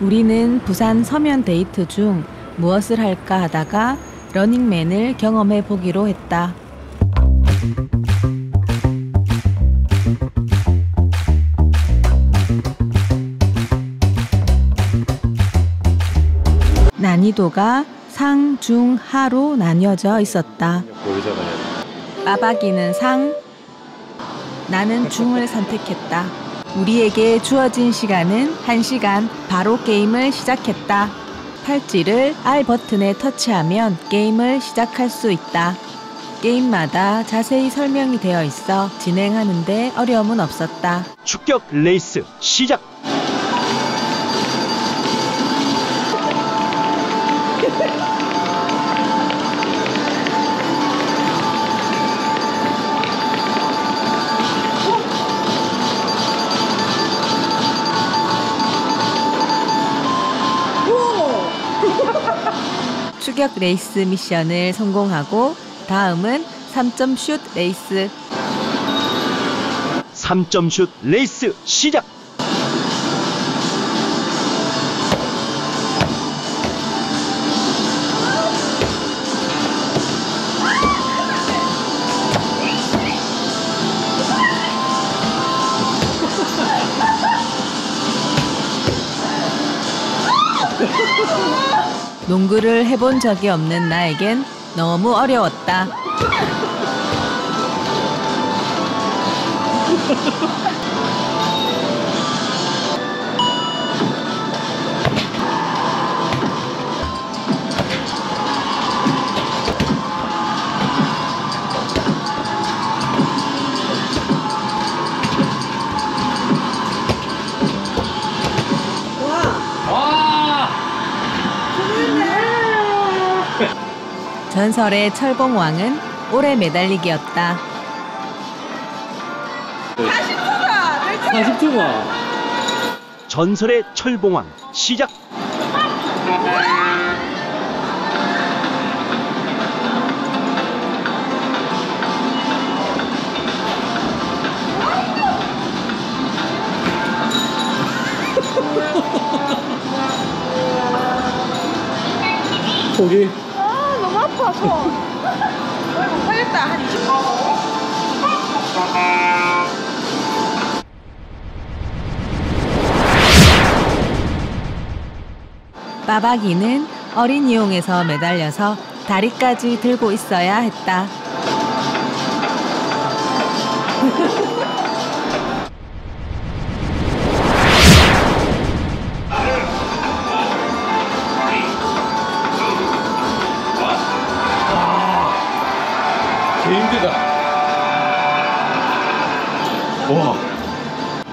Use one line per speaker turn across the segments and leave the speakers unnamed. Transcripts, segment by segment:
우리는 부산 서면 데이트 중 무엇을 할까 하다가 러닝맨을 경험해 보기로 했다. 난이도가 상, 중, 하로 나뉘어져 있었다. 빠박이는 상, 나는 중을 선택했다. 우리에게 주어진 시간은 1시간. 바로 게임을 시작했다. 팔찌를 R 버튼에 터치하면 게임을 시작할 수 있다. 게임마다 자세히 설명이 되어 있어 진행하는데 어려움은 없었다.
축격 레이스 시작.
추격 레이스 미션을 성공하고 다음은 3점 슛 레이스.
3점 슛 레이스 시작.
농구를 해본 적이 없는 나에겐 너무 어려웠다. 전설의 철봉왕은 오래 매달리기였다.
40초가
전설의 철봉왕 시작.
포기
빠박이는 어린 이용에서 매달려서 다리까지 들고 있어야 했다.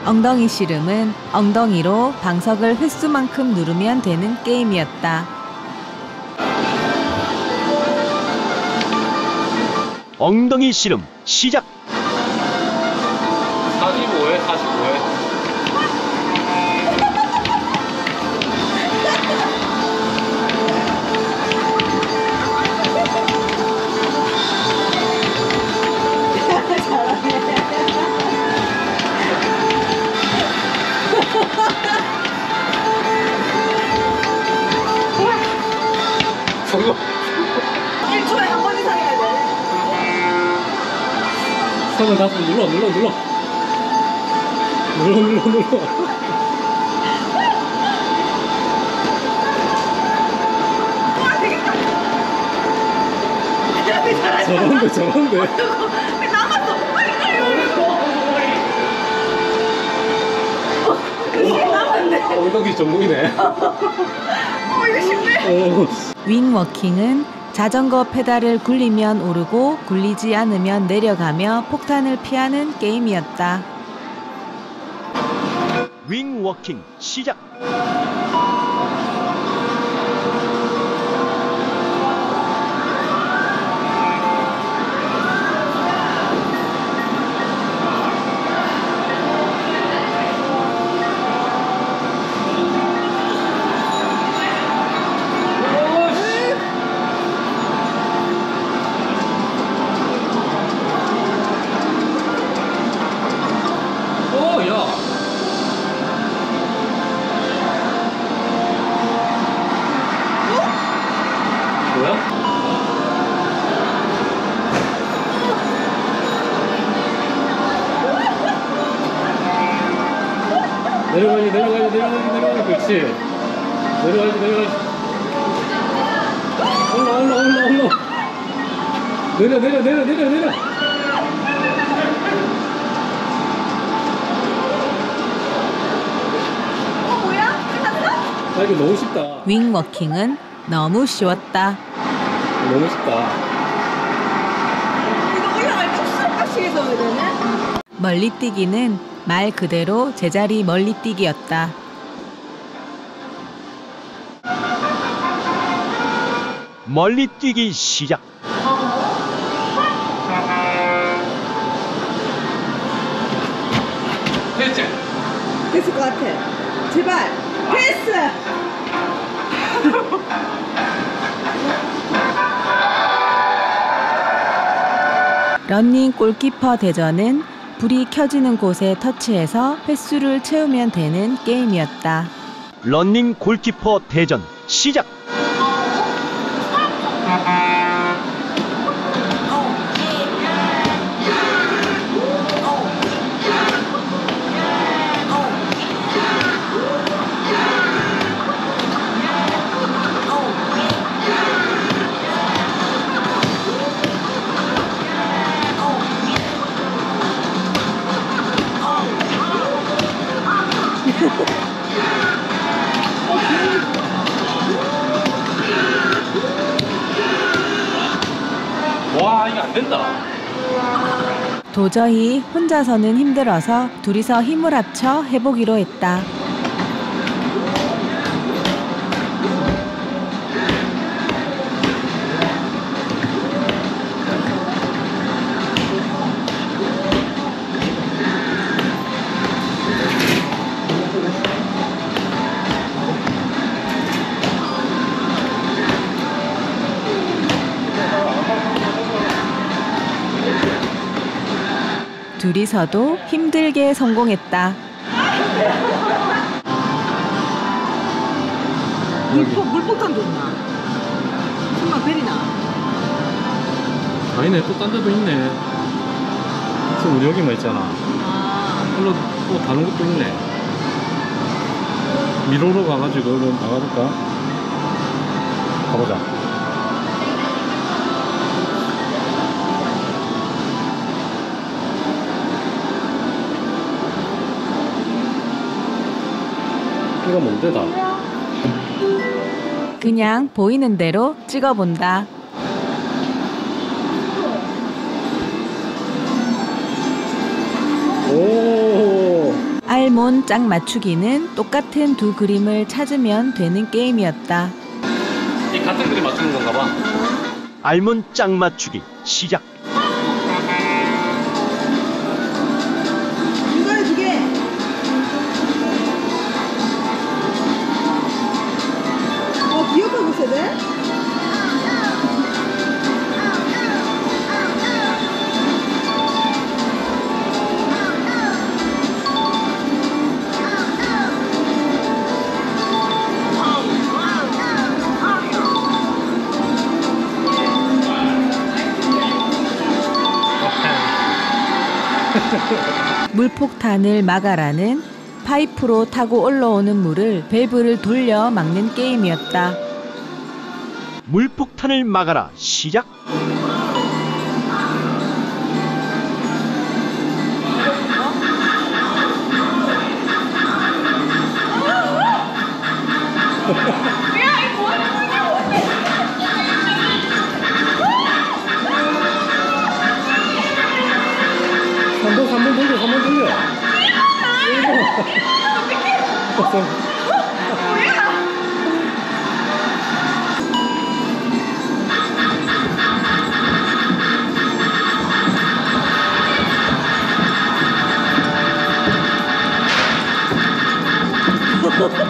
엉덩이 씨름은 엉덩이로 방석을 횟수만큼 누르면 되는 게임이었다.
엉덩이 씨름 시작.
45회 45회 눌러 눌러 눌러 눌러 눌러 눌러. 저런데 저런데
근데 남았어. 빨리 빨리 빨리. 이게 남았네.
엉덩이 전문이네
어 이거 쉽네.
오
윙워킹은 자전거 페달을 굴리면 오르고 굴리지 않으면 내려가며 폭탄을 피하는 게임이었다.
윙 워킹 시작.
그렇지 내려가야지 내려가야지 올라 올라 올라 올라 내려 내려 내려 내려 내려
어 뭐야? 끝났어?
아 이거 너무 쉽다
윙워킹은 너무 쉬웠다.
너무 쉽다
이거 올라갈 때 수업값이 해서 그러네?
멀리 뛰기는 말 그대로 제자리 멀리 뛰기였다.
멀리 뛰기 시작.
됐지?
됐을 것 같아. 제발. 패스!
런닝 골키퍼 대전은 불이 켜지는 곳에 터치해서 횟수를 채우면 되는 게임이었다.
런닝 골키퍼 대전 시작.
Thank you.
도저히 혼자서는 힘들어서 둘이서 힘을 합쳐 해보기로 했다. 둘이서도 힘들게 성공했다.
물폭, 물폭탄도 있나? 정말 베리나?
아니네 또 딴 데도 있네 지금 우리 여기만 있잖아
아.
물론 또 다른 것도 있네 미로로 가가지고 나가볼까? 가보자 이거 뭔데 다?
그냥 보이는 대로 찍어본다.
오
알몬 짝 맞추기는 똑같은 두 그림을 찾으면 되는 게임이었다.
이 같은 그림 맞추는 건가 봐
알몬 짝 맞추기 시작.
물폭탄을 막아라는 파이프로 타고 올라오는 물을 밸브를 돌려 막는 게임이었다.
물폭탄을 막아라 시작.
1번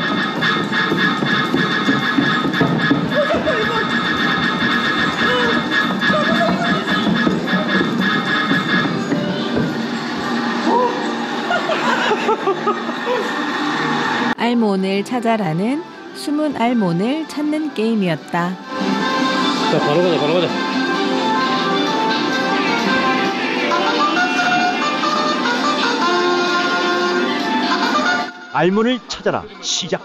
알몬을 찾아라는 숨은 알몬을 찾는 게임이었다.
자 바로 가자 바로 가자
알문을 찾아라 시작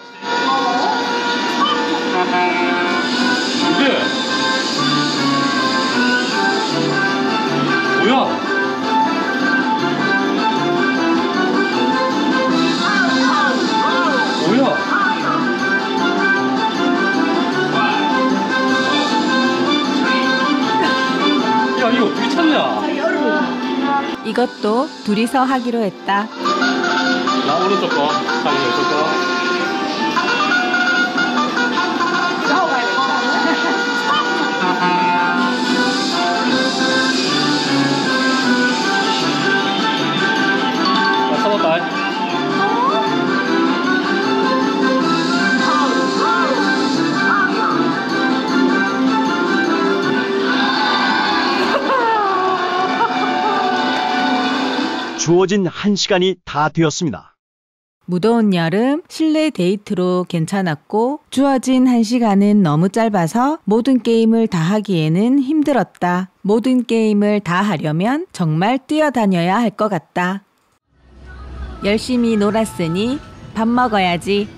이게? 뭐야? 야 이거 어떻게 찾냐?
이것도 둘이서 하기로 했다.
나 오른쪽 거, 자기 왼쪽 거.
주어진 한 시간이 다 되었습니다.
무더운 여름 실내 데이트로 괜찮았고 주어진 한 시간은 너무 짧아서 모든 게임을 다 하기에는 힘들었다. 모든 게임을 다 하려면 정말 뛰어다녀야 할 것 같다. 열심히 놀았으니 밥 먹어야지.